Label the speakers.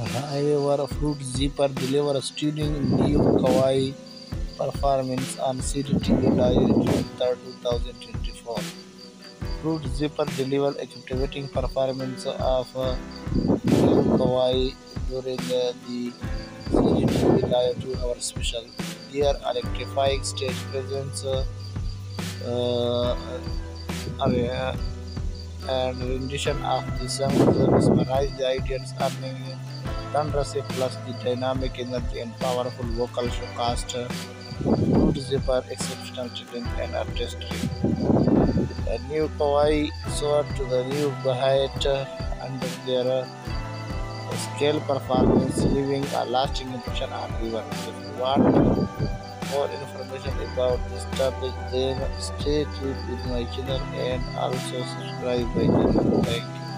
Speaker 1: However, Fruit Zipper delivered a stunning new kawaii performance on CDTV Live June 3, 2024. Fruit Zipper delivered a captivating performance of new kawaii during the CDTV Live 2 Hour special. Their electrifying stage presence uh, uh, and rendition of the song mesmerized the audience, earning thunderous plus the dynamic energy and powerful vocal showcased Fruit Zipper exceptional talent and artistry. A new kawaii soared to the new height under their uh, scale performance, leaving a lasting impression on viewers. If you want more information about this topic, then stay tuned with my channel and also subscribe my channel. Thank you.